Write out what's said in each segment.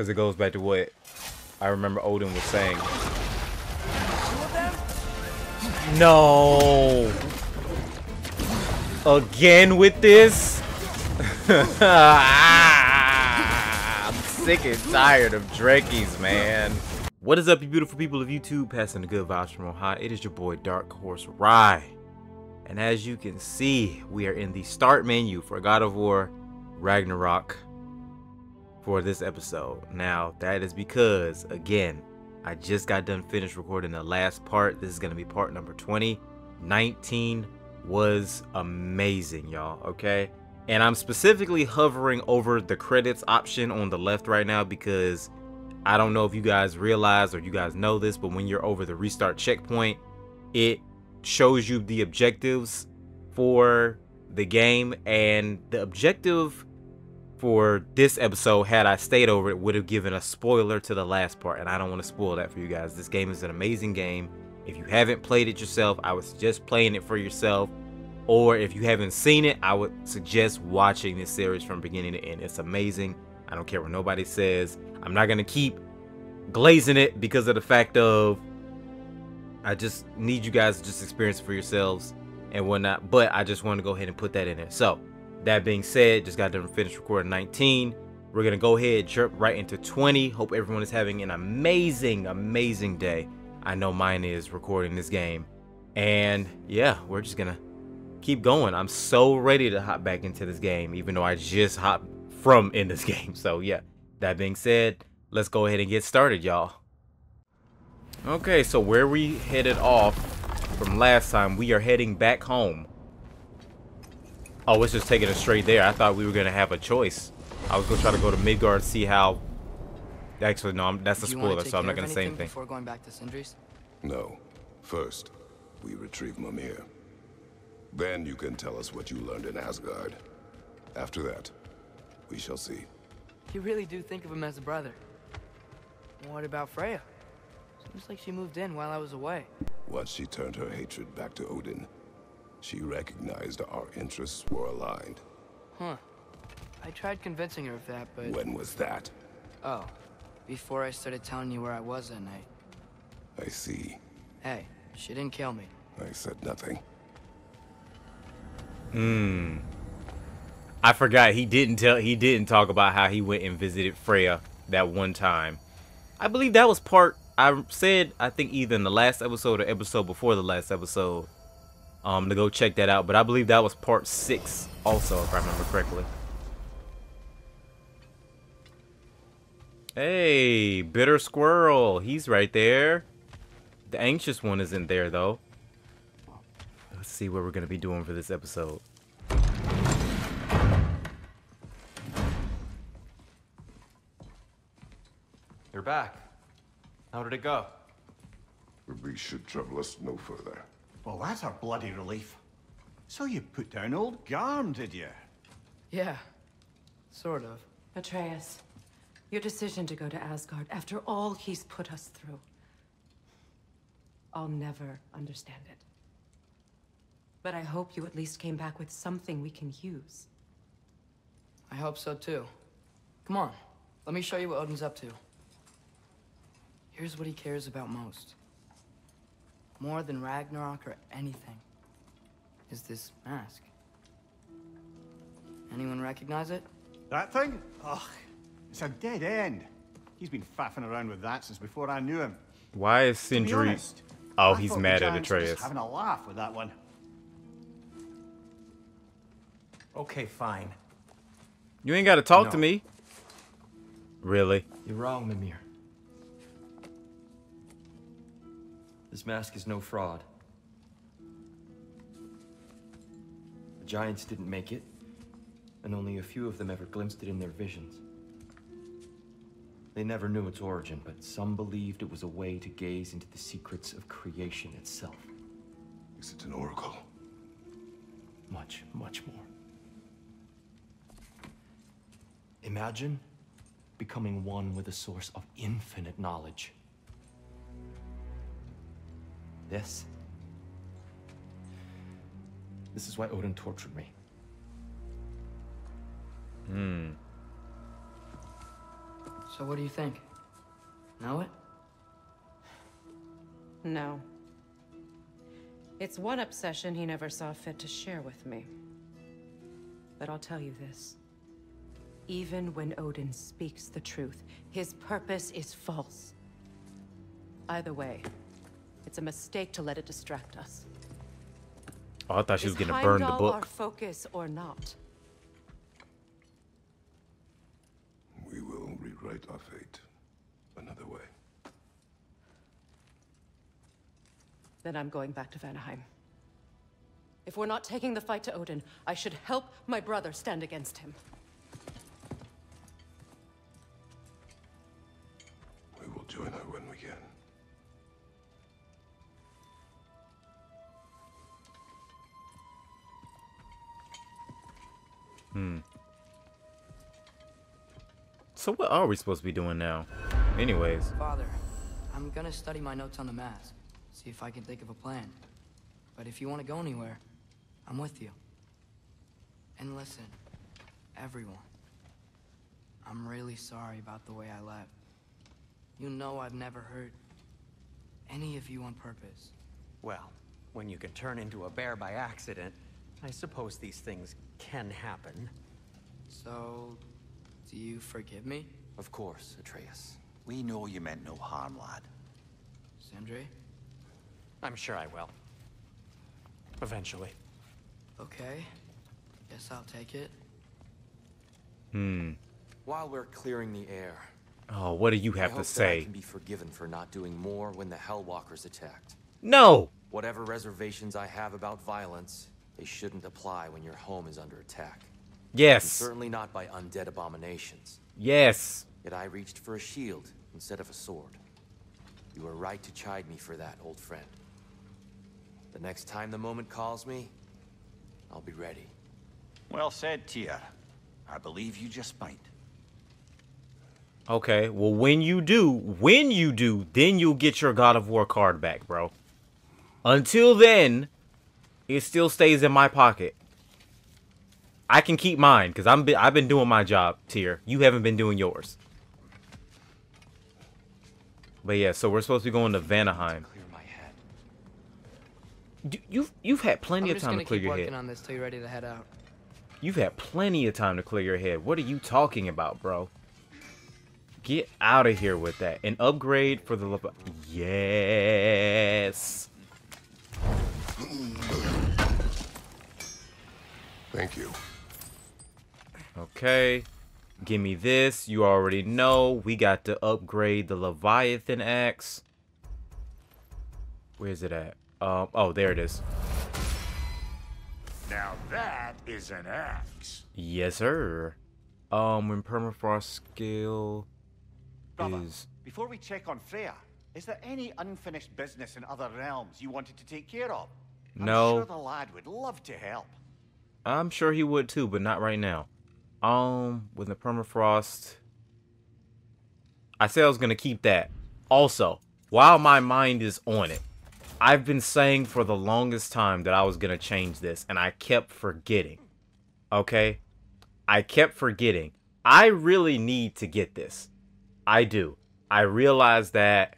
Because it goes back to what I remember Odin was saying. No. Again with this? I'm sick and tired of Drakes, man. What is up, you beautiful people of YouTube? Passing the good vibes from Ohio. It is your boy, Dark Horse Ri. And as you can see, we are in the start menu for God of War Ragnarok for this episode. Now, that is because, again, I just got done finished recording the last part. This is going to be part number 20. 19 was amazing, y'all, okay? And I'm specifically hovering over the credits option on the left right now because I don't know if you guys realize or you guys know this, but when you're over the restart checkpoint, it shows you the objectives for the game and the objective for this episode had I stayed over it would have given a spoiler to the last part and I don't want to spoil that for you guys. This game is an amazing game. If you haven't played it yourself, I would suggest playing it for yourself. Or if you haven't seen it, I would suggest watching this series from beginning to end. It's amazing. I don't care what nobody says. I'm not going to keep glazing it because of the fact of I just need you guys to just experience it for yourselves and whatnot. But I just want to go ahead and put that in there. So that being said, just got done finished recording 19. We're gonna go ahead jump right into 20. Hope everyone is having an amazing, amazing day. I know mine is recording this game. And yeah, we're just gonna keep going. I'm so ready to hop back into this game, even though I just hopped from in this game. So yeah, that being said, let's go ahead and get started, y'all. Okay, so where we headed off from last time, we are heading back home. Oh, it's just taking us straight there. I thought we were gonna have a choice. I was gonna try to go to Midgard see how. Actually, no, I'm, that's a spoiler, so I'm not gonna say anything. Before going back to Sindri's? No. First, we retrieve Mimir. Then you can tell us what you learned in Asgard. After that, we shall see. You really do think of him as a brother. What about Freya? Seems like she moved in while I was away. Once she turned her hatred back to Odin, she recognized our interests were aligned. Huh. I tried convincing her of that, but... When was that? Oh. Before I started telling you where I was that night. I see. Hey, she didn't kill me. I said nothing. Hmm. I forgot he didn't tell he didn't talk about how he went and visited Freya that one time. I believe that was part I said I think either in the last episode or episode before the last episode um, to go check that out. But I believe that was part six also, if I remember correctly. Hey, Bitter Squirrel. He's right there. The Anxious one isn't there, though. Let's see what we're going to be doing for this episode. You're back. How did it go? The beast should trouble us no further. Well, that's a bloody relief. So you put down old Garm, did you? Yeah. Sort of. Atreus, your decision to go to Asgard after all he's put us through. I'll never understand it. But I hope you at least came back with something we can use. I hope so too. Come on, let me show you what Odin's up to. Here's what he cares about most. More than Ragnarok or anything. Is this mask. Anyone recognize it? That thing? Ugh, it's a dead end. He's been faffing around with that since before I knew him. Why is To Sindri... honest, Oh, he's thought the mad at Giants just Atreus. having a laugh with that one. Okay, fine. You ain't got to talk to me. Really? You're wrong, Mimir. This mask is no fraud. The Giants didn't make it, and only a few of them ever glimpsed it in their visions. They never knew its origin, but some believed it was a way to gaze into the secrets of creation itself. Is it an oracle? Much, much more. Imagine becoming one with a source of infinite knowledge. This. This is why Odin tortured me. Hmm. So what do you think? Know it? No. It's one obsession he never saw fit to share with me. But I'll tell you this. Even when Odin speaks the truth, his purpose is false. Either way, it's a mistake to let it distract us. Oh, I thought she was gonna burn the Heimdall our focus or not? We will rewrite our fate another way. Then I'm going back to Vanaheim. If we're not taking the fight to Odin, I should help my brother stand against him. So what are we supposed to be doing now? Anyways, Father, I'm gonna study my notes on the mask. See if I can think of a plan. But if you want to go anywhere, I'm with you. And listen, everyone. I'm really sorry about the way I left. You know I've never hurt any of you on purpose. Well, when you can turn into a bear by accident, I suppose these things can happen. So, do you forgive me, Of course, Atreus. We know you meant no harm, lad. Sindri? I'm sure I will. Eventually. Okay. Guess I'll take it. hmm. While we're clearing the air, Oh, what do you I have hope to that I say? can be forgiven for not doing more when the Hellwalkers attacked. No. Whatever reservations I have about violence, they shouldn't apply when your home is under attack. And Yes. certainly not by undead abominations. Yes. Yet I reached for a shield instead of a sword. You were right to chide me for that, old friend. The next time the moment calls me, I'll be ready. Well said, Tyr. I believe you just might. Okay. Well, when you do, when you do, then you'll get your God of War card back, bro. Until then, it still stays in my pocket. I can keep mine because I'm be- I've been doing my job, Tyr. You haven't been doing yours. But yeah, so we're supposed to be going to Vanaheim. Clear my head. D- You've you've had I'm plenty of just time gonna clear keep your working head. on this till you're ready to head out. You've had plenty of time to clear your head. What are you talking about, bro? Get out of here with that. An upgrade for the level. Yes. Thank you. Okay. Give me this. You already know. We got to upgrade the Leviathan axe. Where's it at? Um. Oh, there it is. Now that is an axe. Yes, sir. Um. When permafrost skill Brother, is. before we check on Freya, is there any unfinished business in other realms you wanted to take care of? I'm No. sure the lad would love to help. I'm sure he would too, but not right now. Um, with the permafrost, I said I was gonna keep that. Also, while my mind is on it, I've been saying for the longest time that I was gonna change this, and I kept forgetting. Okay, I kept forgetting. I really need to get this. I do. I realize that.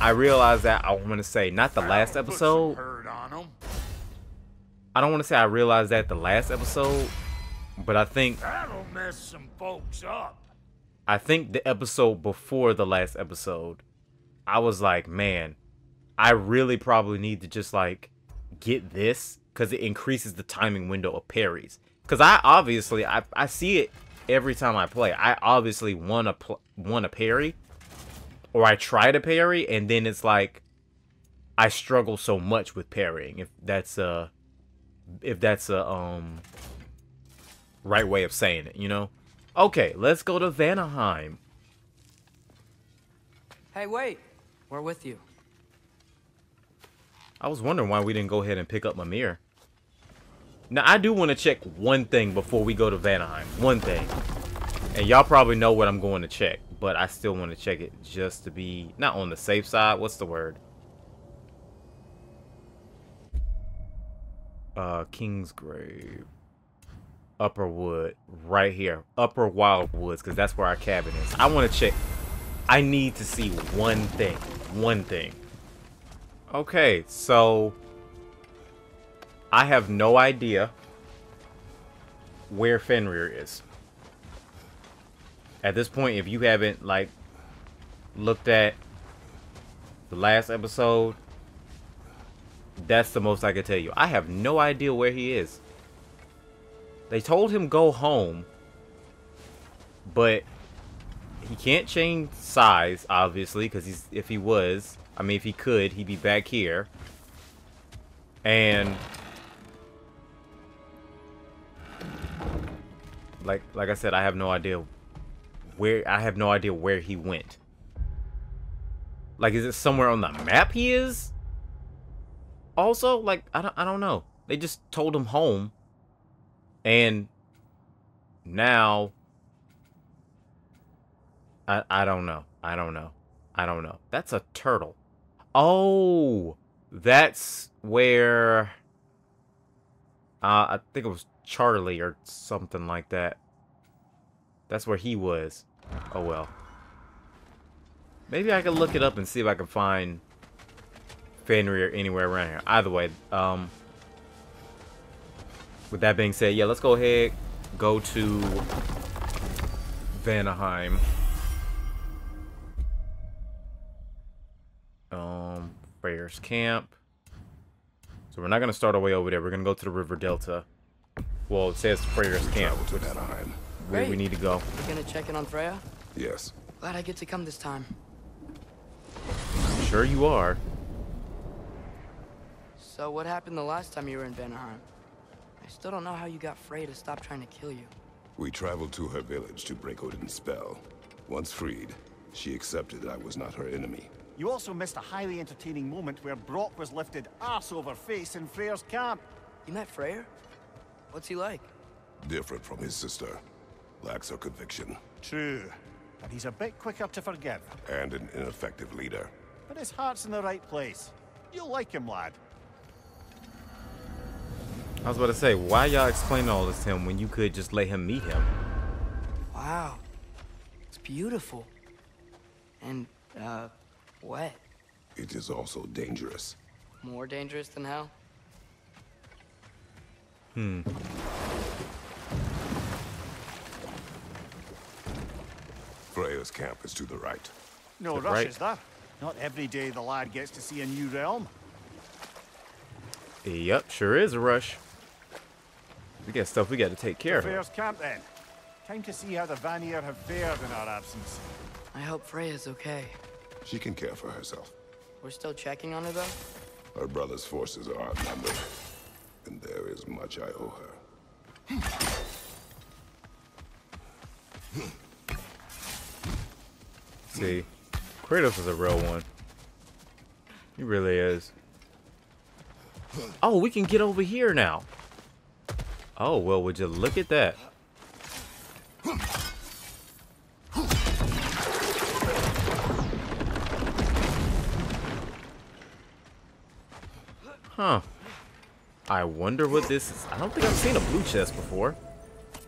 I realize that I want to say not the last episode. some hurt on 'em. I don't want to say I realized that the last episode, but I think That'll mess some folks up. I think the episode before the last episode, I was like, man, I really probably need to just like get this because it increases the timing window of parries. Because I obviously I I see it every time I play. I obviously want to want to parry, or I try to parry, and then it's like I struggle so much with parrying. If that's a if that's a um right way of saying it, you know. Okay, let's go to Vanaheim. Hey, wait! We're with you. I was wondering why we didn't go ahead and pick up Mimir. Now, I do want to check one thing before we go to Vanaheim. One thing. And y'all probably know what I'm going to check, but I still want to check it just to be not on the safe side. What's the word? Uh, King's Grave. Upper Wood right here. Upper Wild Woods, because that's where our cabin is. I want to check. I need to see one thing. One thing. Okay, so I have no idea where Fenrir is. At this point, if you haven't like looked at the last episode, that's the most I can tell you. I have no idea where he is. They told him go home, but he can't change size, obviously, because he's if he was, I mean, if he could, he'd be back here. And like like I said, I have no idea where I have no idea where he went. Like, is it somewhere on the map he is? Also, like, I don't, I don't know. They just told him home. And now, I, I don't know. I don't know. I don't know. That's a turtle. Oh, that's where, uh, I think it was Chaurli or something like that. That's where he was. Oh well. Maybe I can look it up and see if I can find Fenrir anywhere around here. Either way, um, with that being said, yeah, let's go ahead, go to Vanaheim. Um, Freyr's Camp. So we're not going to start our way over there. We're going to go to the River Delta. Well, it says Freyr's Camp. Travel to Vanaheim. Where we need to go. You gonna check in on Freya? Yes. Glad I get to come this time. Sure you are. So what happened the last time you were in Vanaheim? I still don't know how you got Frey to stop trying to kill you. We traveled to her village to break Odin's spell. Once freed, she accepted that I was not her enemy. You also missed a highly entertaining moment where Brock was lifted arse over face in Freyr's camp. You met Freyr? What's he like? Different from his sister. Lacks her conviction. True. But he's a bit quicker to forgive. And an ineffective leader. But his heart's in the right place. You'll like him, lad. I was about to say, why y'all explain all this to him when you could just let him meet him? Wow. It's beautiful. And, uh, wet. It is also dangerous. More dangerous than hell? Hmm. Freya's camp is to the right. No Is rush, right? is that? Not every day the lad gets to see a new realm. Yep, sure is a rush. We got stuff we got to take care of. Freyr's camp then. Time to see how the Vanir have fared in our absence. I hope Freya's okay. She can care for herself. We're still checking on her, though? Her brother's forces are outnumbered. And there is much I owe her. Hmm. See, Kratos is a real one. He really is. Oh, we can get over here now. Oh, well, would you look at that? Huh. I wonder what this is. I don't think I've seen a blue chest before.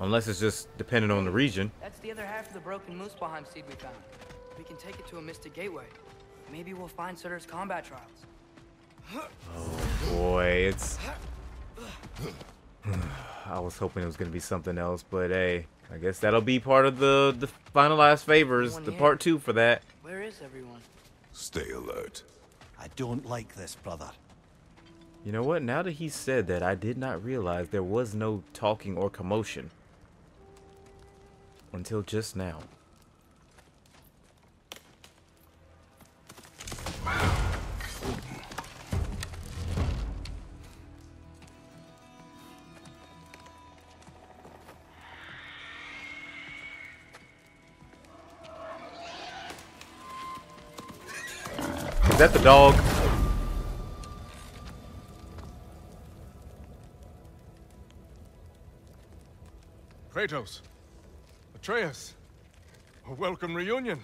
Unless it's just dependent on the region. That's the other half of the broken Muspelheim seed we found. We can take it to a Mystic Gateway. Maybe we'll find Surtur's combat trials. Oh boy, it's... I was hoping it was going to be something else, but hey, I guess that'll be part of the, the finalized favors, Anyone the here? part two for that. Where is everyone? Stay alert. I don't like this, brother. You know what? Now that he said that, I did not realize there was no talking or commotion. Until just now. Is that the dog? Kratos. Atreus. A welcome reunion.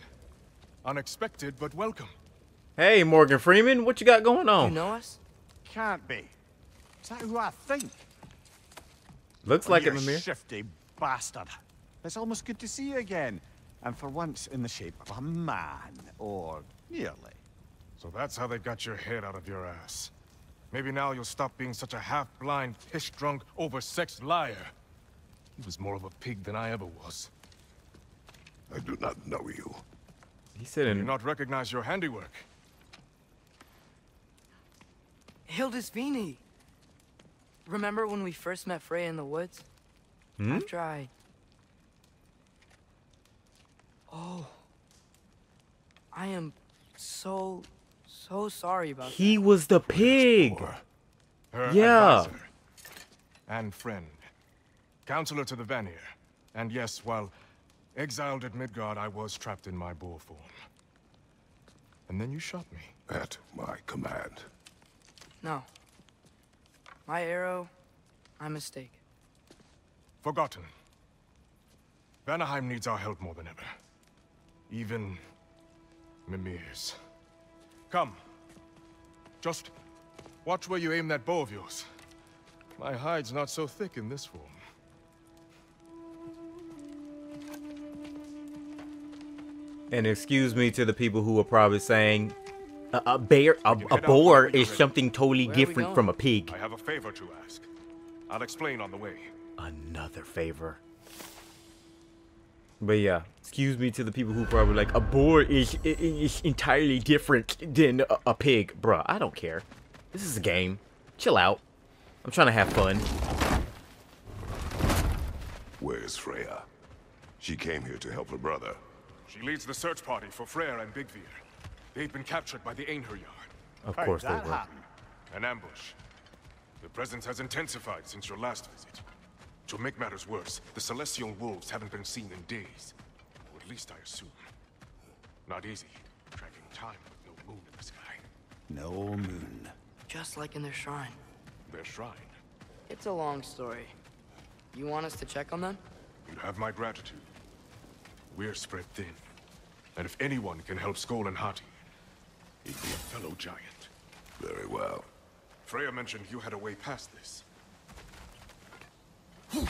Unexpected, but welcome. Hey, Morgan Freeman, what you got going on? You know us? Can't be. Is that who I think? Looks Well, like it, you Mimir. shifty bastard. It's almost good to see you again. And for once in the shape of a man, or nearly. So that's how they got your head out of your ass. Maybe now you'll stop being such a half-blind, piss-drunk, oversexed liar. He was more of a pig than I ever was. I do not know you. He said Do in you not recognize your handiwork? Hildisvini! Remember when we first met Freya in the woods? Hmm? After I... Oh. I am so, so sorry about He was the pig. Her Yeah. advisor and friend. Counselor to the Vanir. And yes, while exiled at Midgard, I was trapped in my boar form. And then you shot me. At my command. No. My arrow, my mistake. Forgotten. Vanaheim needs our help more than ever. Even Mimir's. Come. Just watch where you aim that bow of yours. My hide's not so thick in this form. And excuse me to the people who are probably saying a, a bear, a, a boar is something totally Where different from a pig. I have a favor to ask. I'll explain on the way. Another favor. But yeah, excuse me to the people who probably like a boar is i- i- is entirely different than a, a pig, bruh. I don't care. This is a game. Chill out. I'm trying to have fun. Where's Freya? She came here to help her brother. She leads the search party for Freyr and Bigvir. They've been captured by the Einherjar. Of How'd course they that were. happen? An ambush. The presence has intensified since your last visit. To make matters worse, the Celestial Wolves haven't been seen in days. Or at least I assume. Not easy, tracking time with no moon in the sky. No moon. Just like in their shrine. Their shrine. It's a long story. You want us to check on them? You have my gratitude. We're spread thin. And if anyone can help Skoll and Hati, it'd be a fellow giant. Very well. Freya mentioned you had a way past this. You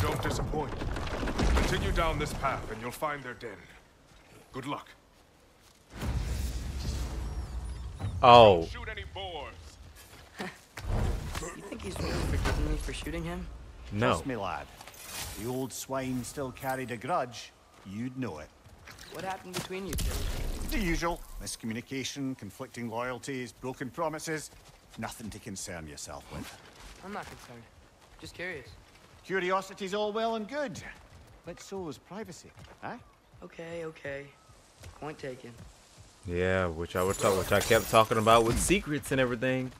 don't disappoint. Continue down this path and you'll find their den. Good luck. Oh, Shoot any boars. You think he's really forgiving me for shooting him? no. Trust me, lad. The old swine still carried a grudge. You'd know it. What happened between you two? The usual. Miscommunication, conflicting loyalties, broken promises. Nothing to concern yourself with. I'm not concerned. Just curious. Curiosity's all well and good. But so is privacy, eh? Okay, okay. Point taken. Yeah, which I would talk, which I kept talking about with secrets and everything.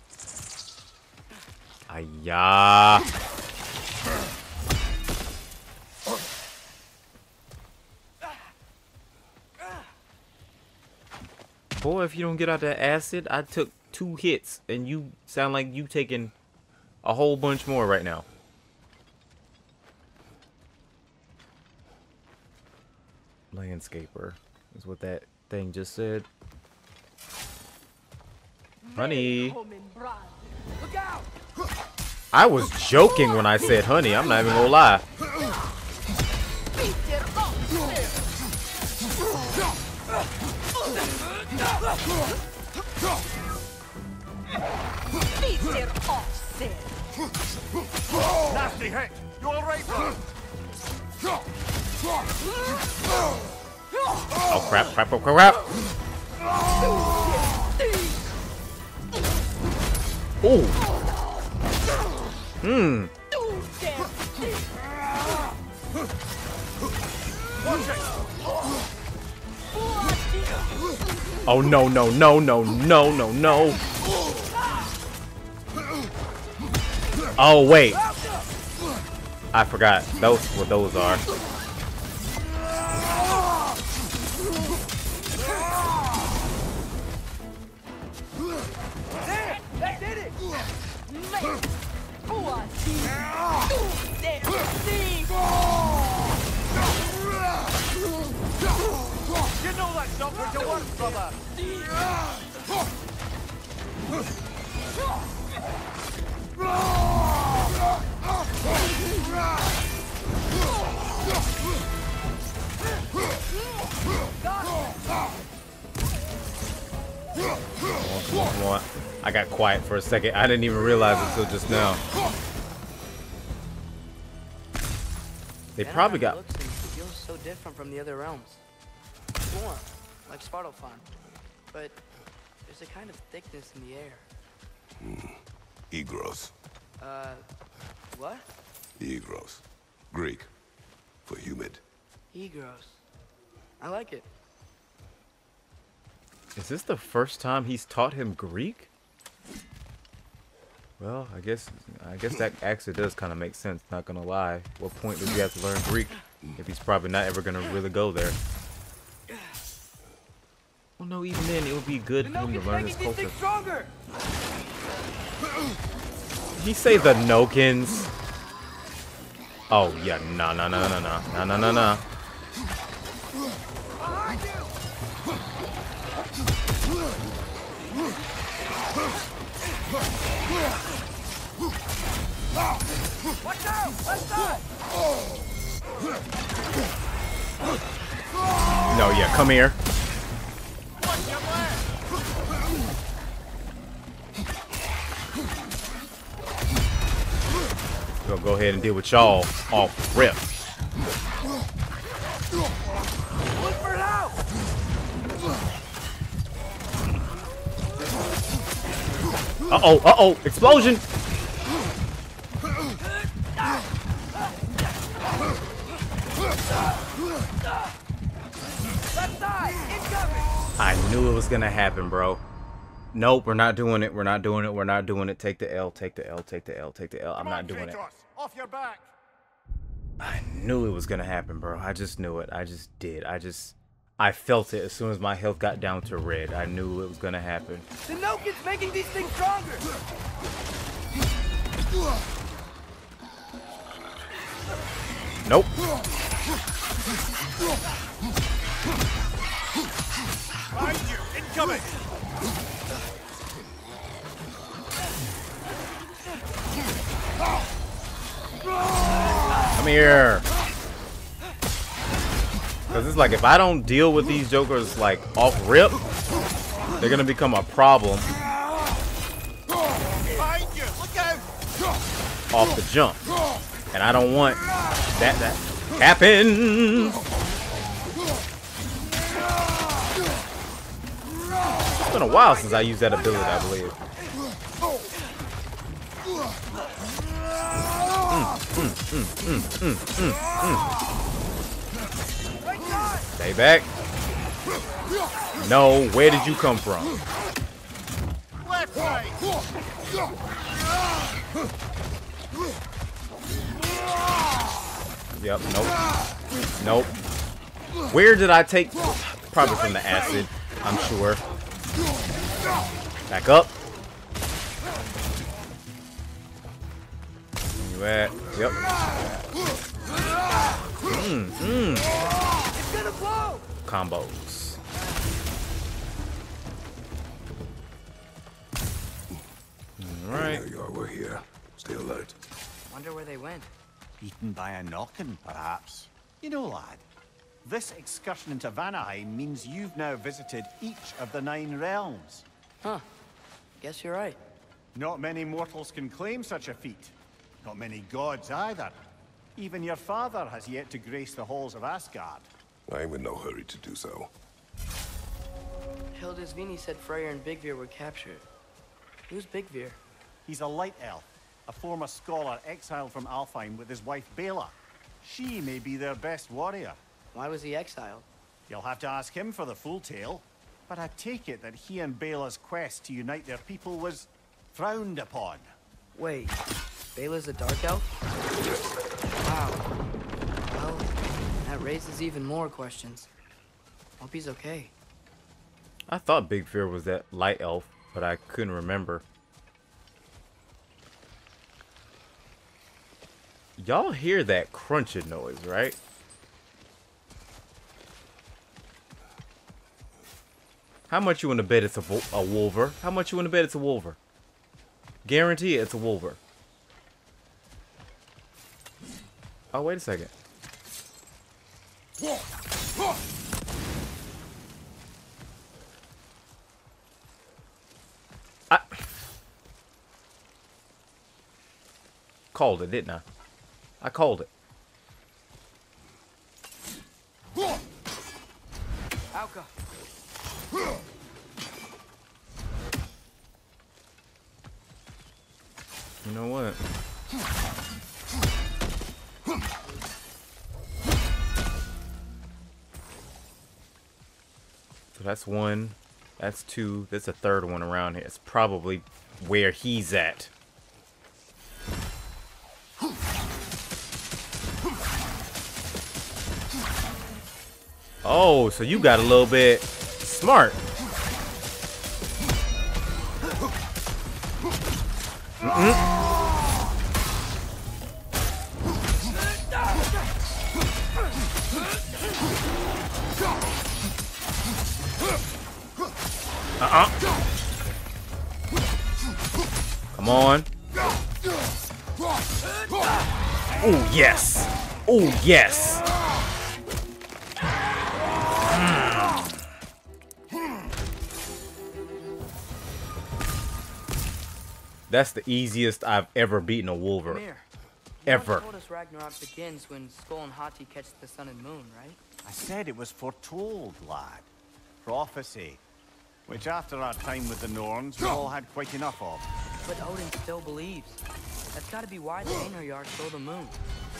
Ayah. Boy, if you don't get out that acid, I took two hits, and you sound like you taking a whole bunch more right now. Landscaper is what that thing just said. Honey. I was joking when I said honey. I'm not even gonna lie. Hit! You alright, bro? Oh crap, crap, crap, crap. Ooh. Hmm. Oh no no no no no no no. Oh wait. I forgot. Those what those are. A second. I didn't even realize it until just now. They probably got. Looks and feels so different from the other realms. Warm, like Svartalfheim, but there's a kind of thickness in the air. Egros. Uh, what? Egros. Greek. For humid. Egros. I like it. Is this the first time he's taught him Greek? Well, I guess I guess that actually does kind of make sense. Not gonna lie. What point does he have to learn Greek if he's probably not ever gonna really go there? Well, no. Even then, it would be good for him to learn his culture. stronger! He say the Nokins? Oh yeah, no, no, no, no, no, no, no, no, no. No, yeah, come here. We'll go ahead and deal with y'all off rip. Uh oh, uh oh, explosion! Gonna happen, bro. Nope, we're not doing it. We're not doing it. We're not doing it. Take the L. Take the L. Take the L. Take the L. I'm not doing it. Off your back. I knew it was gonna happen, bro. I just knew it. I just did. I just, I felt it as soon as my health got down to red. I knew it was gonna happen. The Nokin's making these things stronger! Nope. Behind you. Incoming. Come here. Cause it's like if I don't deal with these jokers like off rip, they're gonna become a problem Behind you. Look out. off the jump. And I don't want that that happen. Been a while since I used that ability, I believe. Stay back. No, where did you come from? Yep, nope. Nope. Where did I take? Probably from the acid, I'm sure. Back up. Where? Yep. Mmm, mmm. It's gonna blow! Combos. Alright. There you are. We're here. Stay alert. Wonder where they went. Eaten by a knocking, perhaps. You know, lad, this excursion into Vanaheim means you've now visited each of the nine realms. Huh. Guess you're right. Not many mortals can claim such a feat. Not many gods either. Even your father has yet to grace the halls of Asgard. I'm in no hurry to do so. Hildisvini said Freyr and Bigvir were captured. Who's Bigvir? He's a light elf, a former scholar exiled from Alfheim with his wife Bela. She may be their best warrior. Why was he exiled? You'll have to ask him for the full tale. But I take it that he and Bela's quest to unite their people was frowned upon. Wait, Bela's a dark elf? Wow. Well, that raises even more questions. Hope he's okay. I thought Bigvir was that light elf, but I couldn't remember. Y'all hear that crunching noise, right? How much you want to bet it's a, a wolver? How much you want to bet it's a wolver? Guarantee it's a wolver. Oh, wait a second. I called it, didn't I? I called it. Alka, you know what? So that's one. That's two. There's a third one around here. It's probably where he's at. Oh, so you got a little bit smart. Uh-uh. Come on. Oh, yes. Oh, yes. That's the easiest I've ever beaten a wolver. Ever. You told us Ragnarok begins when Skoll and Hati catch the sun and moon, right? I said it was foretold, lad. Prophecy. Which after our time with the Norns, we all had quite enough of. But Odin still believes. That's gotta be why the Einherjar stole the moon.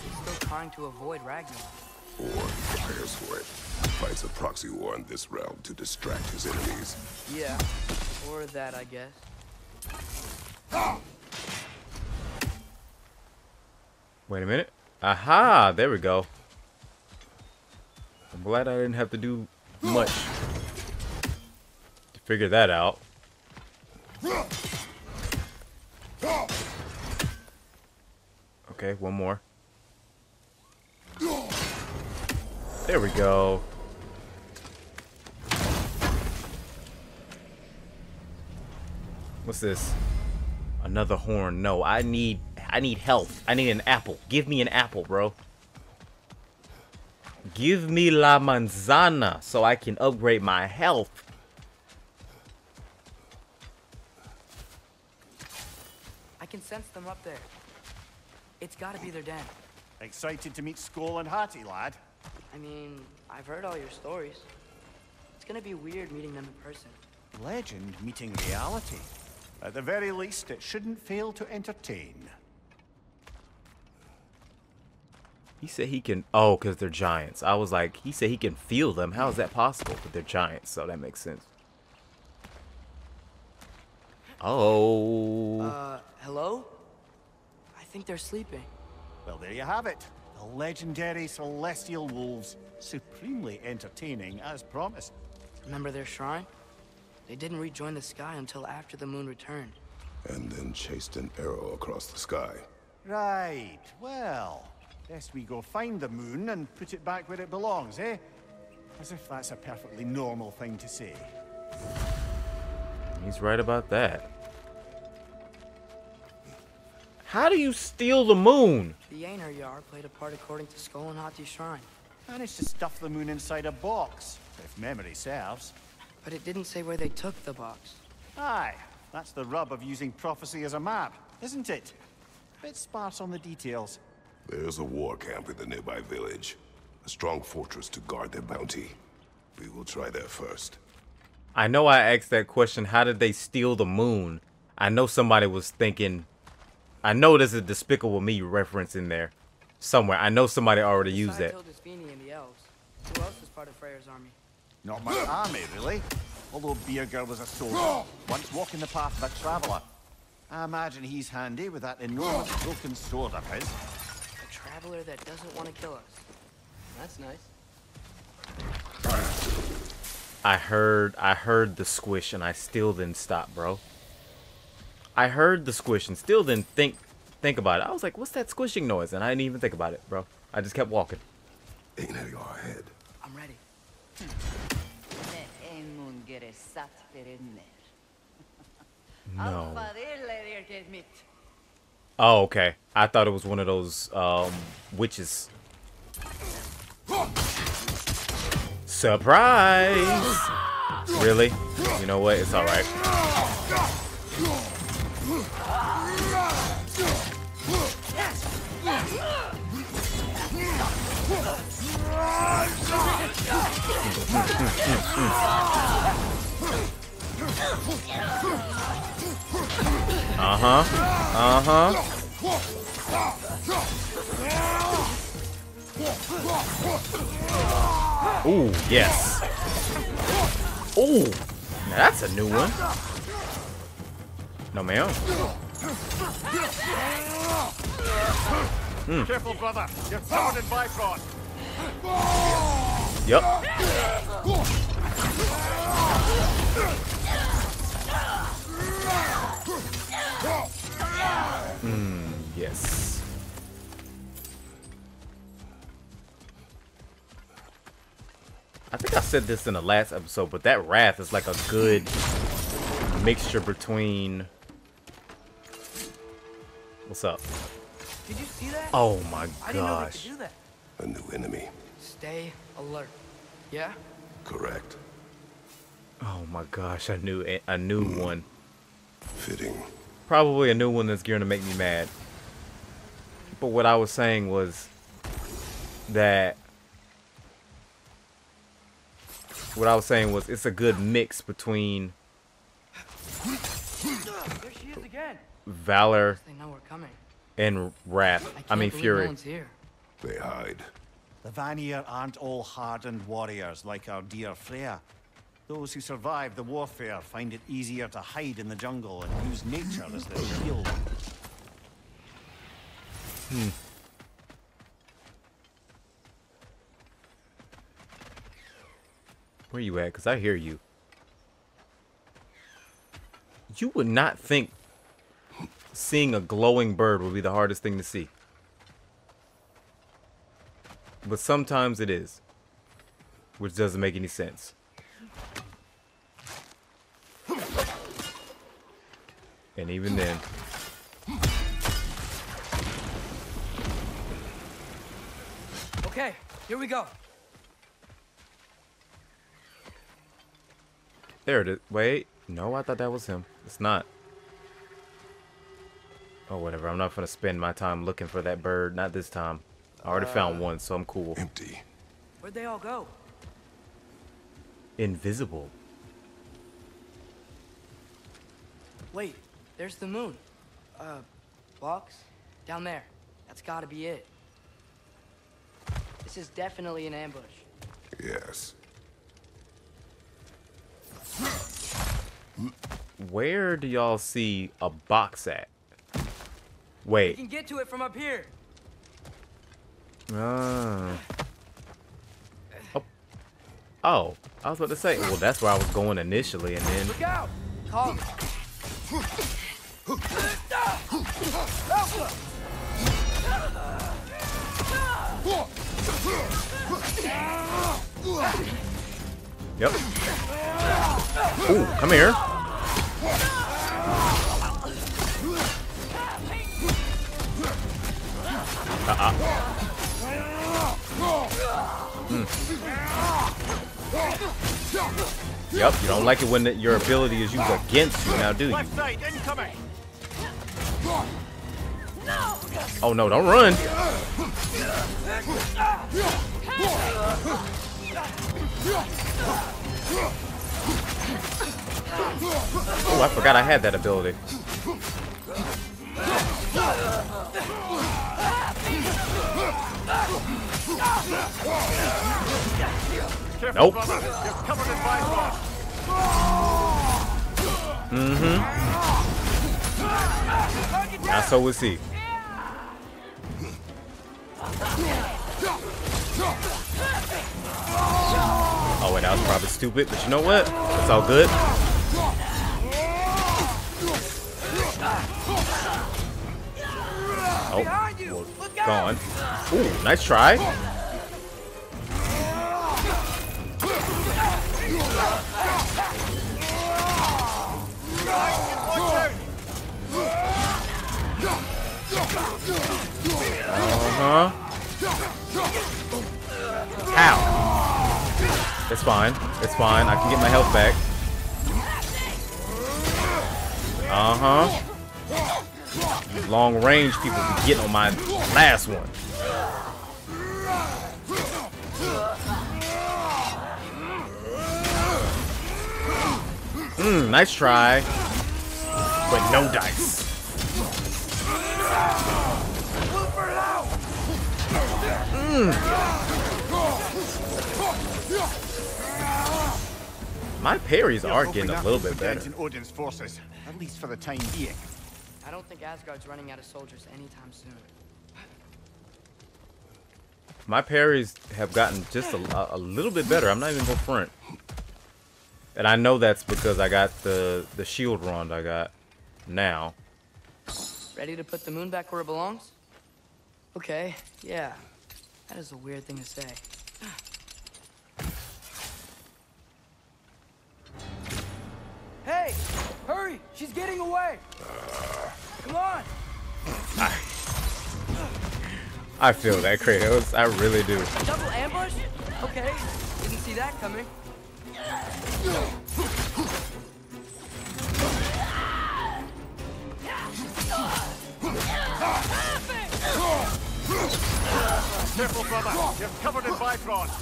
He's still trying to avoid Ragnarok. Or prepares for it. Fights a proxy war in this realm to distract his enemies. Yeah. Or that, I guess. Wait a minute. Aha, there we go. I'm glad I didn't have to do much to figure that out. Okay, one more. There we go. What's this? Another horn. No, I need I need health. I need an apple. Give me an apple, bro. Give me la manzana so I can upgrade my health. I can sense them up there. It's gotta be their den. Excited to meet Skoll and Hati, lad? I mean, I've heard all your stories. It's gonna be weird meeting them in person. Legend meeting reality. At the very least, it shouldn't fail to entertain. He said he can. Oh, because they're giants. I was like, he said he can feel them. How is that possible? But they're giants, so that makes sense. Oh. Uh, hello? I think they're sleeping. Well, there you have it. The legendary celestial wolves. Supremely entertaining, as promised. Remember their shrine? They didn't rejoin the sky until after the moon returned. And then chased an arrow across the sky. Right, well, best we go find the moon and put it back where it belongs, eh? As if that's a perfectly normal thing to say. He's right about that. How do you steal the moon? The Einherjar played a part according to Skoll and Hati's shrine. Managed to stuff the moon inside a box, if memory serves. But it didn't say where they took the box. Aye, that's the rub of using prophecy as a map, isn't it? A Bit sparse on the details. There's a war camp in the nearby village. A strong fortress to guard their bounty. We will try there first. I know I asked that question. How did they steal the moon? I know somebody was thinking. I know there's a Despicable Me reference in there somewhere. I know somebody already used that. Besides Hildisvini and the elves. Who else is part of Freyr's army? Not my army, really. Although Birgir was a soldier, once walking the path of a traveller. I imagine he's handy with that enormous broken sword of his. A traveler that doesn't want to kill us. That's nice. I heard I heard the squish and I still didn't stop, bro. I heard the squish and still didn't think think about it. I was like, what's that squishing noise? And I didn't even think about it, bro. I just kept walking. Ain't it your head? I'm ready. No. Oh, okay. I thought it was one of those um, witches. Surprise! Really? You know what? It's alright. Uh-huh. Uh-huh. Ooh, yes. Ooh, now that's a new one. No, ma'am. Mm. Careful, brother. You're covered in Bifrost. Yep. Hmm, yes. I think I said this in the last episode, but that wrath is like a good mixture between. What's up? Did you see that? Oh my I didn't know they gosh. Could do that. A new enemy. Stay alert. Yeah? Correct. Oh my gosh, I knew a, a new hmm. one. Fitting. Probably a new one that's going to make me mad. But what I was saying was that what I was saying was it's a good mix between There she is again. valor They know we're coming. and wrath. I, I, mean fury. No one's here. They hide. The Vanir aren't all hardened warriors like our dear Freya. Those who survive the warfare find it easier to hide in the jungle and use nature as their shield. Hmm. Where you at? Cause I hear you. You would not think seeing a glowing bird would be the hardest thing to see. But sometimes it is. Which doesn't make any sense. And even then. Okay, here we go. There it is. Wait. No, I thought that was him. It's not. Oh, whatever. I'm not going to spend my time looking for that bird. Not this time. I already found one, so I'm cool. Empty. Where'd they all go? Invisible. Wait, there's the moon. Uh, box? Down there. That's gotta be it. This is definitely an ambush. Yes. Where do y'all see a box at? We Wait. can get to it from up here. Ah. Oh. Oh, I was about to say. Well, that's where I was going initially, and then. Look out! Call. Yep. Ooh, come here. Uh-uh. Hmm. Yep, you don't like it when the, your ability is used against you now, do you? Left side, incoming! Oh no, don't run. Oh, I forgot I had that ability. Nope. Mm-hmm. Now so is he. Oh wait, that was probably stupid, but you know what? It's all good. Oh, gone. Ooh, nice try. Uh-huh. How? It's fine. It's fine. I can get my health back. Uh-huh. Long range people be getting on my last one. Mmm, nice try. But no dice. Hmm. My parries are getting a little bit better. Odin's forces, at least for the time being. I don't think Asgard's running out of soldiers anytime soon. My parries have gotten just a, a little bit better. I'm not even going front. And I know that's because I got the, the shield run I got now. Ready to put the moon back where it belongs? Okay, yeah. That is a weird thing to say. Hey! Hurry! She's getting away! Come on! I feel that, Kratos. I really do. Double ambush? Okay, didn't see that coming. Careful, brother. You're covered in Bifrost.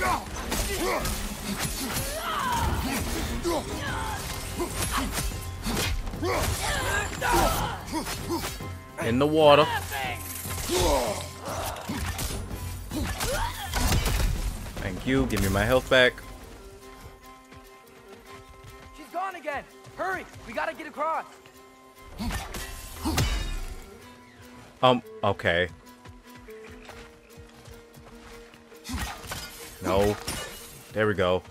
In the water. Thank you. Give me my health back. She's gone again! Hurry! We gotta get across! Um, okay. No. There we go.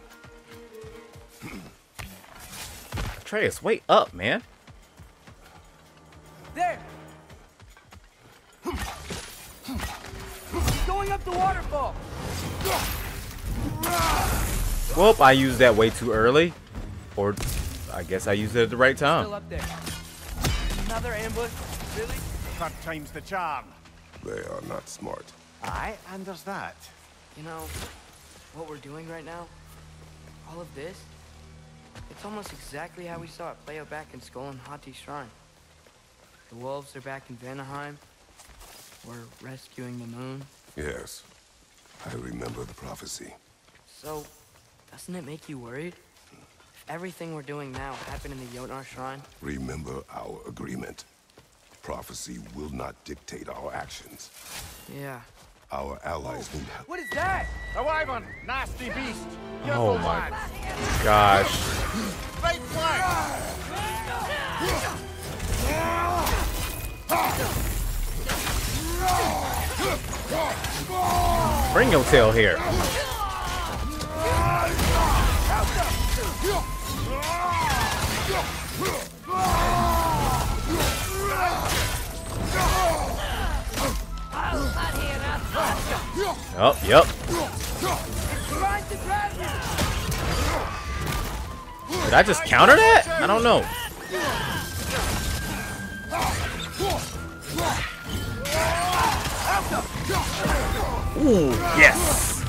Atreus, wait up, man. There! She's going up the waterfall! Whoop, I used that way too early. Or, I guess I used it at the right time. Still time. up there. Another ambush? Really? Third time's the charm. They are not smart. Aye, and there's that. You know, what we're doing right now, all of this, it's almost exactly how we saw it play out back in Skoll and Hati's shrine. The wolves are back in Vanaheim. We're rescuing the moon. Yes. I remember the prophecy. So, doesn't it make you worried? If everything we're doing now happened in the Jotnar shrine, Remember our agreement. Prophecy will not dictate our actions. yeah. Our allies oh, need help. What is that? A wyvern! Nasty beast! Oh my lad. gosh. Right flank! Bring your tail here. Oh, yep. Did I just counter that? I don't know. Ooh, yes.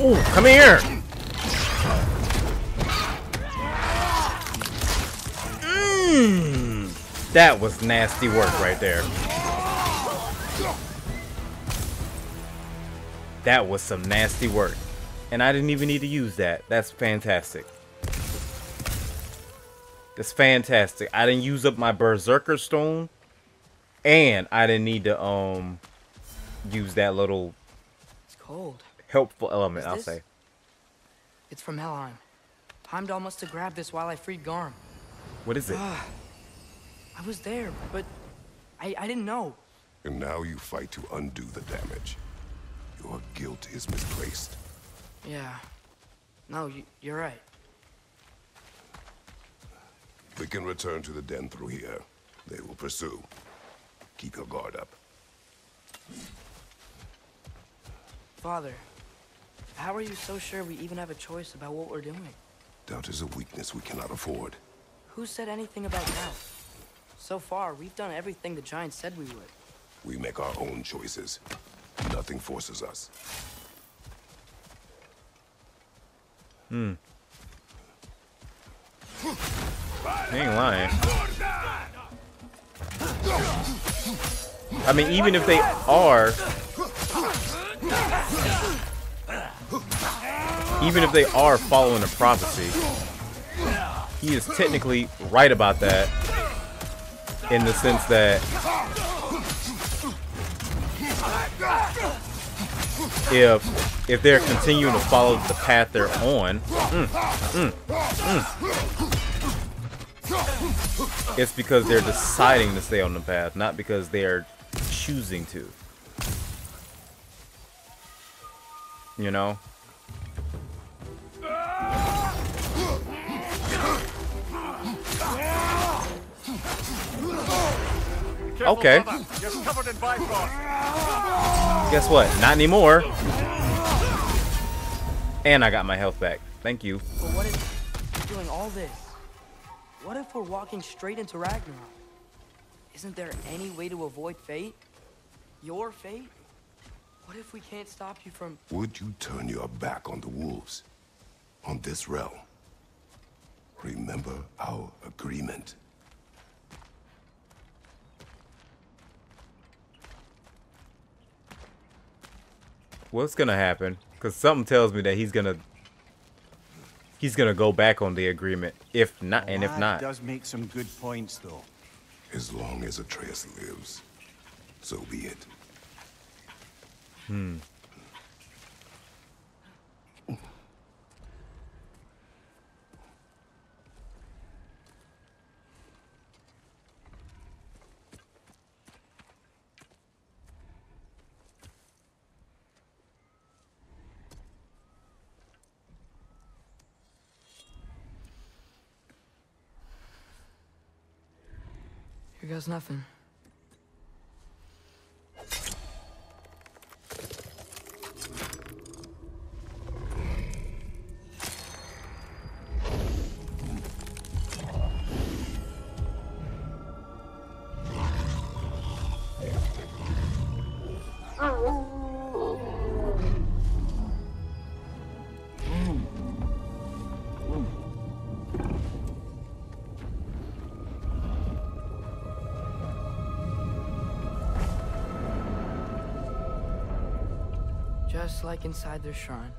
Ooh, come here. That was nasty work right there. That was some nasty work. And I didn't even need to use that. That's fantastic. That's fantastic. I didn't use up my Berserker Stone. And I didn't need to um use that little It's cold. helpful element, I'll say. It's from Helheim. Heimdall must have grabbed this while I freed Garm. What is it? I was there, but I, I didn't know. And now you fight to undo the damage. Your guilt is misplaced. Yeah. No, you, you're right. We can return to the den through here. They will pursue. Keep your guard up. Father, how are you so sure we even have a choice about what we're doing? Doubt is a weakness we cannot afford. Who said anything about doubt? So far, we've done everything the Giant said we would. We make our own choices. Nothing forces us. Hmm. He ain't lying. I mean, even if they are, even if they are following a prophecy, he is technically right about that in the sense that if if they're continuing to follow the path they're on, mm, mm, mm, it's because they're deciding to stay on the path, not because they are choosing to. You know? Okay. Guess what? Not anymore. And I got my health back. Thank you. But what if doing all this? What if we're walking straight into Ragnarok? Isn't there any way to avoid fate? Your fate? What if we can't stop you from... Would you turn your back on the wolves? On this realm? Remember our agreement. What's gonna happen? Because something tells me that he's gonna he's gonna go back on the agreement. If not, and if not, does make some good points though. As long as Atreus lives, so be it. Hmm. Here goes nothing. Just like inside their shrine.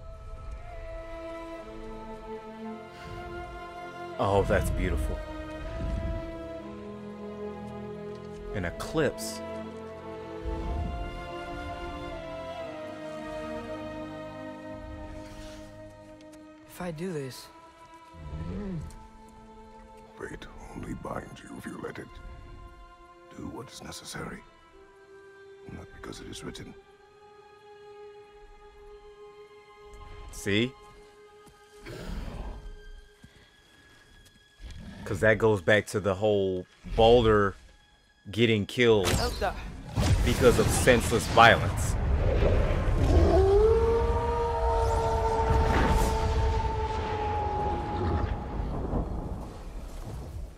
Oh, that's beautiful. An eclipse. If I do this, Fate only binds you if you let it. Do what is necessary. Not because it is written. See? Because that goes back to the whole Baldur getting killed because of senseless violence.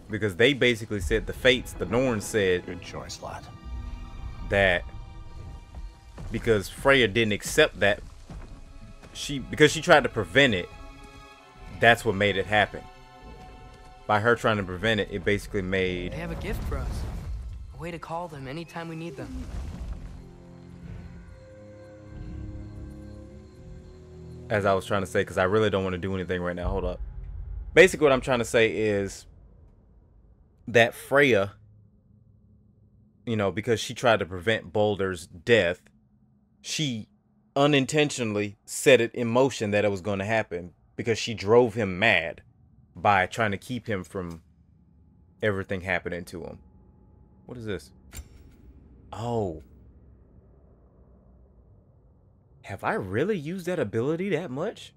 Because they basically said, the Fates, the Norns said... Good choice, lad. That because Freya didn't accept that she because she tried to prevent it that's what made it happen. By her trying to prevent it it basically made they have a gift for us. A way to call them anytime we need them. As I was trying to say because I really don't want to do anything right now. Hold up. Basically what I'm trying to say is that Freya you know because she tried to prevent Baldur's death she unintentionally set it in motion that it was going to happen because she drove him mad by trying to keep him from everything happening to him. What is this? Oh. Have I really used that ability that much?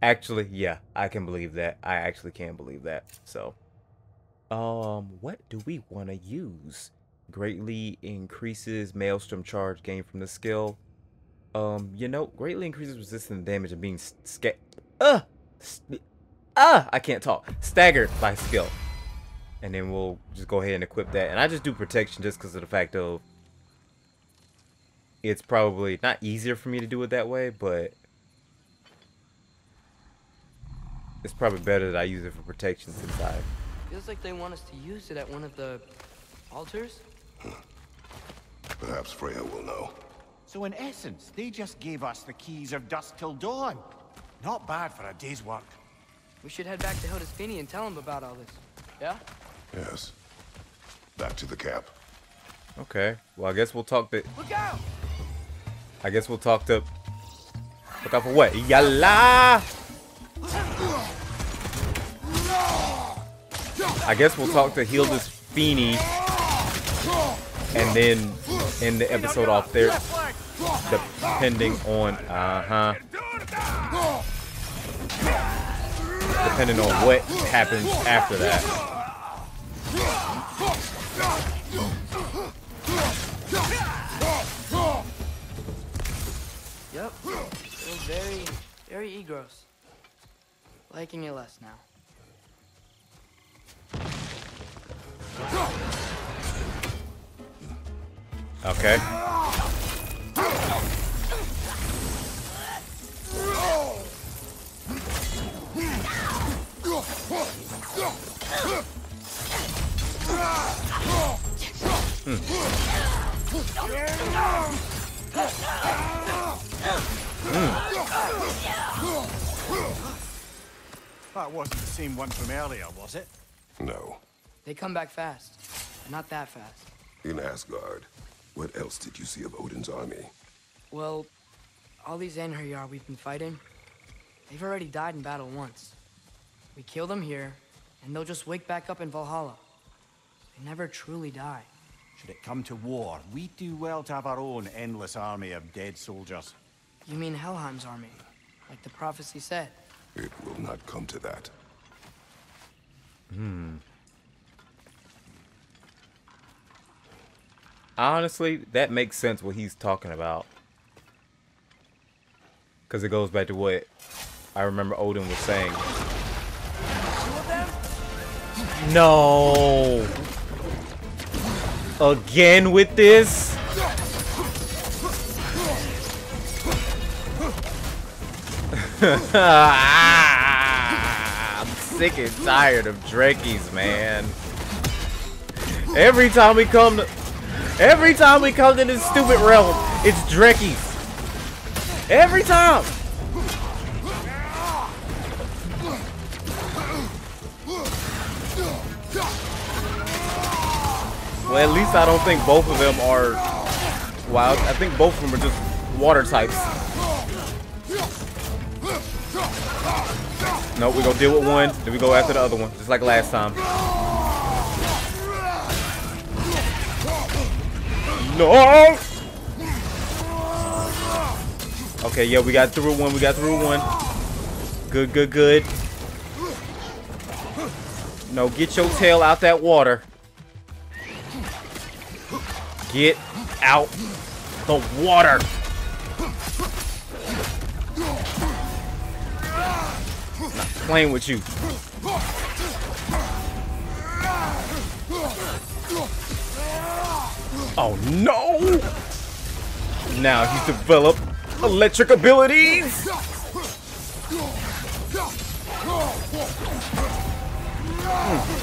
Actually, yeah, I can believe that. I actually can believe that. So, um, what do we want to use? Greatly increases Maelstrom charge gained from the skill. Um, you know, greatly increases resistance damage and being sca- uh, uh, I can't talk. Staggered by skill. And then we'll just go ahead and equip that. And I just do protection just because of the fact of it's probably not easier for me to do it that way, but it's probably better that I use it for protection since I Feels like they want us to use it at one of the altars. Perhaps Freya will know. So in essence, they just gave us the keys of dusk till dawn. Not bad for a day's work. We should head back to Hildisvini and tell him about all this. Yeah? Yes. Back to the camp. Okay. Well, I guess we'll talk to. Look out! I guess we'll talk to. Look out for what? Yalla! I guess we'll talk to Hildisvini and then end the episode off there, depending on uh huh, depending on what happens after that. Yep. Still very, very egros. Liking it less now. Okay. Hmm. That wasn't the same one from earlier, was it? No. They come back fast. Not that fast. In Asgard, what else did you see of Odin's army? Well, all these Einherjar we've been fighting, they've already died in battle once. We kill them here, and they'll just wake back up in Valhalla. They never truly die. Should it come to war, we'd do well to have our own endless army of dead soldiers. You mean Helheim's army, like the prophecy said? It will not come to that. Hmm. Honestly, that makes sense what he's talking about. Because it goes back to what I remember Odin was saying. No. Again with this? I'm sick and tired of Drakes, man. Every time we come to Every time we come to this stupid realm, it's Drekis. Every time. At least I don't think both of them are wild. I think both of them are just water types. Nope, we gonna deal with one, then we go after the other one, just like last time. No! Okay, yeah, we got through one. We got through one. Good, good, good. No, get your tail out that water. Get out the water. Not playing with you. Oh no! Now he's developed electric abilities! Oh,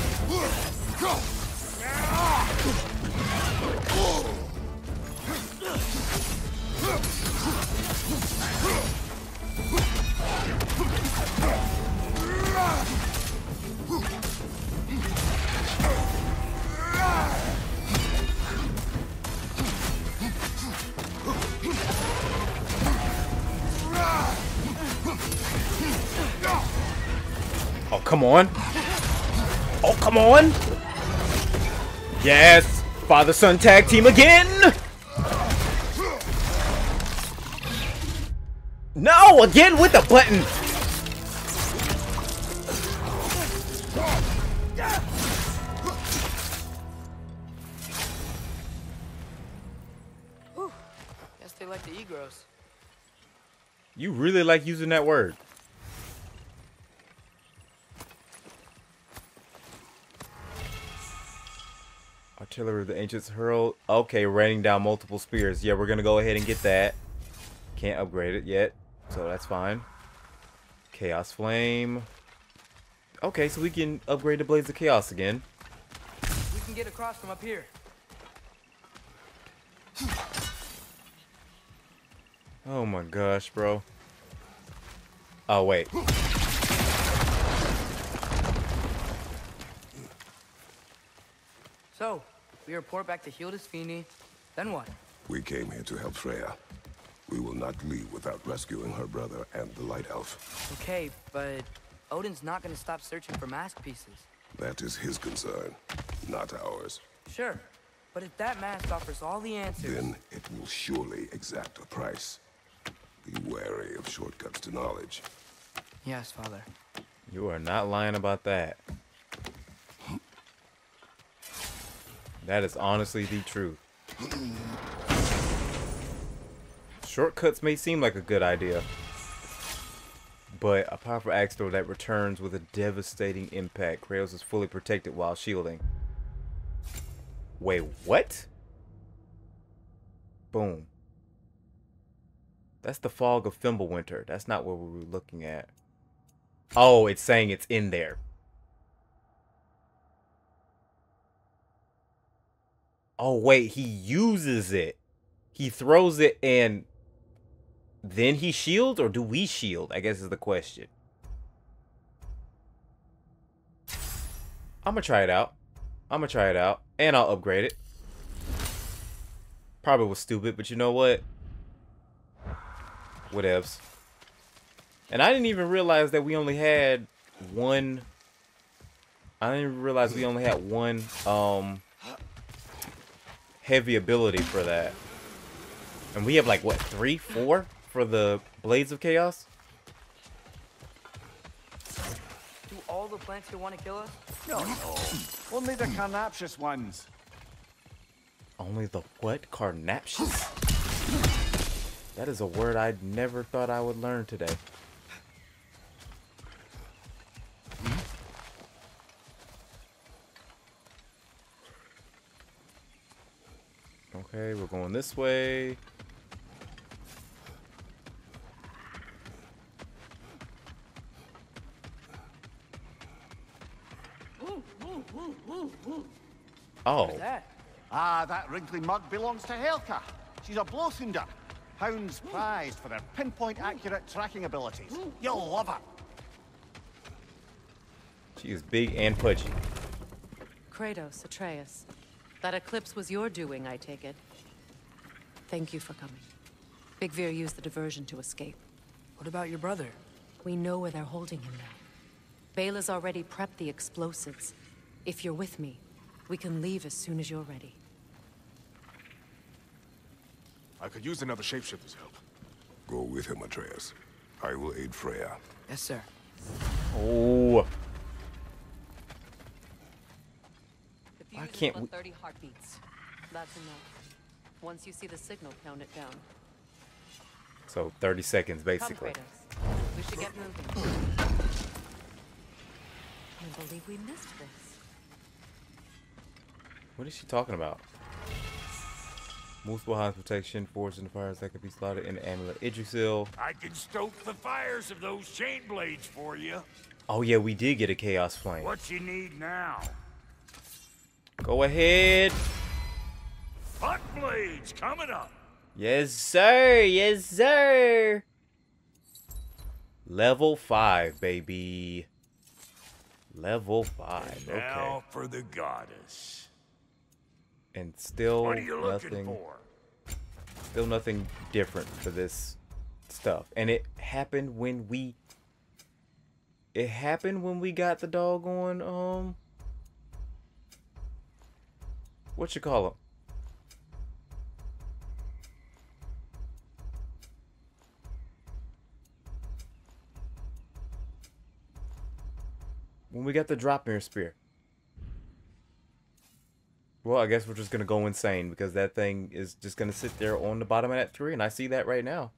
on. Oh, come on. Yes. Father son tag team again. No, again with the button. Guess they like the egros. You really like using that word. Artillery of the Ancients hurl. Okay, raining down multiple spears. Yeah, we're gonna go ahead and get that. Can't upgrade it yet, so that's fine. Chaos Flame. Okay, so we can upgrade the Blades of Chaos again. We can get across from up here. Oh my gosh, bro. Oh, wait. So, we report back to Hildisvini. Then what? We came here to help Freya. We will not leave without rescuing her brother and the Light Elf. Okay, but Odin's not gonna stop searching for mask pieces. That is his concern, not ours. Sure, but if that mask offers all the answers... Then it will surely exact a price. Be wary of shortcuts to knowledge. Yes, father. You are not lying about that. That is honestly the truth. Shortcuts may seem like a good idea, but a powerful axe throw that returns with a devastating impact. Kratos is fully protected while shielding. Wait, what? Boom. That's the fog of Fimbulwinter. That's not what we were looking at. Oh, it's saying it's in there. Oh, wait, he uses it. He throws it and then he shields, or do we shield? I guess is the question. I'm gonna try it out. I'm gonna try it out, and I'll upgrade it. Probably was stupid, but you know what? Whatevs. And I didn't even realize that we only had one. I didn't realize we only had one um heavy ability for that. And we have like what three, four for the Blades of Chaos? Do all the plants here want to kill us? No, no. Only the carnaptious ones. Only the what? Carnaptious? That is a word I never thought I would learn today. Okay, we're going this way. Oh. That? Ah, that wrinkly mug belongs to Helka. She's a Blothunder. Hounds prized for their pinpoint accurate tracking abilities. You'll love her. She is big and pudgy. Kratos, Atreus. That eclipse was your doing, I take it. Thank you for coming. Bigvir used the diversion to escape. What about your brother? We know where they're holding him now. Bela's already prepped the explosives. If you're with me, we can leave as soon as you're ready. I could use another shapeshifter's help. Go with him, Atreus. I will aid Freya. Yes, sir. Oh. The Why can't is we- 30 heartbeats. That's enough. Once you see the signal, count it down. So 30 seconds, basically. Kratos. We should get moving. Can't believe we missed this. What is she talking about? Multiple highs protection, force and fires that could be slotted in the amulet. Idrisil. I can stoke the fires of those chain blades for you. Oh yeah, we did get a chaos flame. What you need now? Go ahead. Butt blades coming up. Yes, sir. Yes, sir. Level five, baby. Level five. Okay. Now for the goddess. And still What are you nothing. for? Still nothing different for this stuff. And it happened when we. It happened when we got the doggone um. What you call it? When we got the Draupnir spear. Well, I guess we're just gonna go insane because that thing is just gonna sit there on the bottom of that tree, and I see that right now.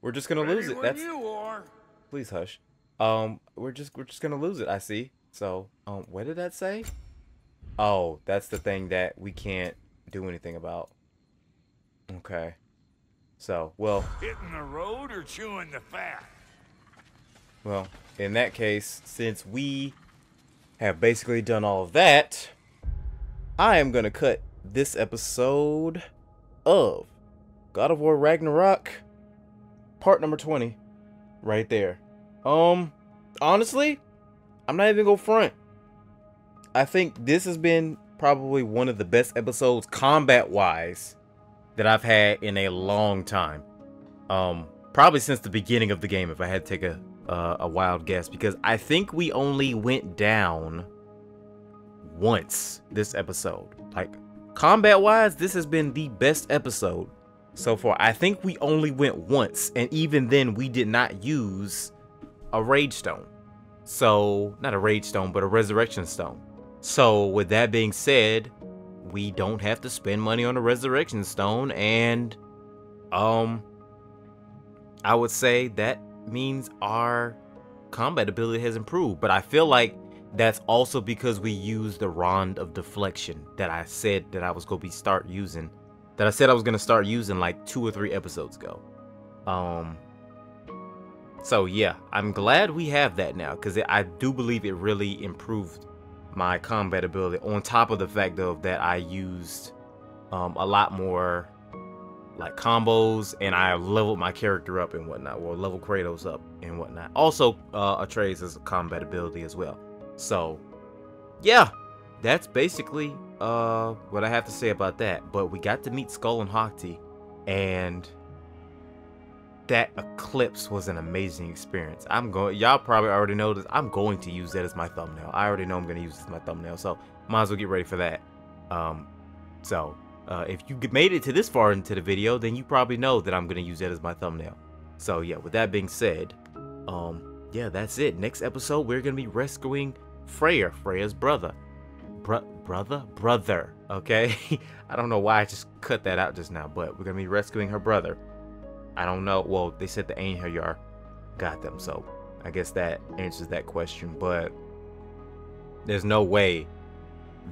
We're just gonna lose it. That's you are. please hush. Um, we're just we're just gonna lose it. I see. So, um, what did that say? Oh, that's the thing that we can't do anything about. Okay. So, well, Hitting the road or chewing the fat? well, in that case, since we have basically done all of that, I am going to cut this episode of God of War Ragnarok part number 20 right there. Um, honestly, I'm not even going to front. I think this has been probably one of the best episodes combat wise that I've had in a long time. Um, probably since the beginning of the game, if I had to take a uh, a wild guess, because I think we only went down once this episode. Like combat wise, this has been the best episode so far. I think we only went once, and even then, we did not use a rage stone. So, not a rage stone, but a resurrection stone. So, with that being said, we don't have to spend money on a resurrection stone, and um, I would say that means our combat ability has improved. But I feel like that's also because we used the Rond of Deflection that I said that I was going to be start using. That I said I was going to start using like two or three episodes ago. Um, so yeah, I'm glad we have that now because I do believe it really improved my combat ability. On top of the fact of that I used um, a lot more like combos and I leveled my character up and whatnot, or level Kratos up and whatnot. Also, uh, Atreus is a combat ability as well. So, yeah, that's basically uh what I have to say about that. But we got to meet Skoll and Hati, and that eclipse was an amazing experience. I'm going. Y'all probably already know this. I'm going to use that as my thumbnail. I already know I'm going to use this as my thumbnail, so might as well get ready for that. Um, so uh, if you made it to this far into the video, then you probably know that I'm going to use that as my thumbnail. So yeah, with that being said, um, yeah, that's it. Next episode, we're going to be rescuing Freya, Freya's brother. Br brother? Brother, okay? I don't know why I just cut that out just now, but we're going to be rescuing her brother. I don't know. Well, they said the angel Einherjar got them, so I guess that answers that question. But there's no way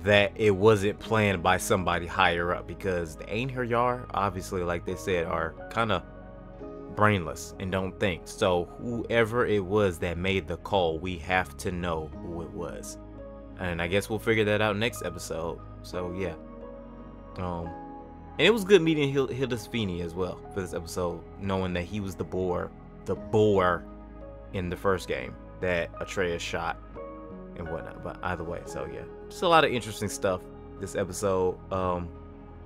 that it wasn't planned by somebody higher up because the Einherjar, obviously, like they said, are kind of brainless and don't think. So whoever it was that made the call, we have to know who it was. And I guess we'll figure that out next episode. So yeah. Um and it was good meeting Hil- Hildisvini as well for this episode, knowing that he was the boar, the boar in the first game that Atreus shot and whatnot. But either way, so yeah, just a lot of interesting stuff this episode. Um,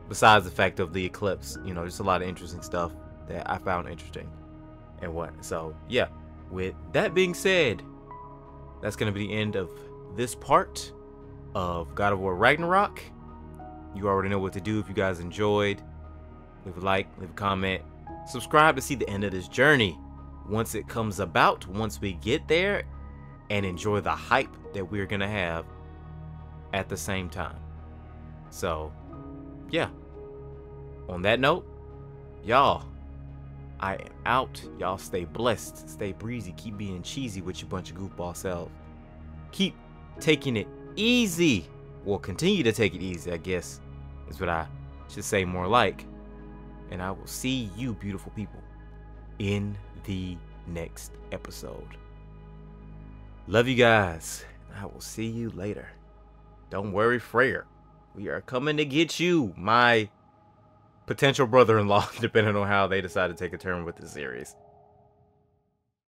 besides the fact of the eclipse, you know, just a lot of interesting stuff that I found interesting and what. So yeah, with that being said, that's gonna be the end of this part of God of War Ragnarok. You already know what to do if you guys enjoyed. Leave a like, leave a comment, subscribe to see the end of this journey. Once it comes about, once we get there, and enjoy the hype that we're gonna have at the same time. So, yeah. On that note, y'all, I am out. Y'all stay blessed, stay breezy, keep being cheesy with your bunch of goofball selves. Keep taking it easy. Well, continue to take it easy, I guess, is what I should say more like. And I will see you, beautiful people, in the next episode. Love you guys. I will see you later. Don't worry, Freyr. We are coming to get you, my potential brother in law, depending on how they decide to take a turn with the series.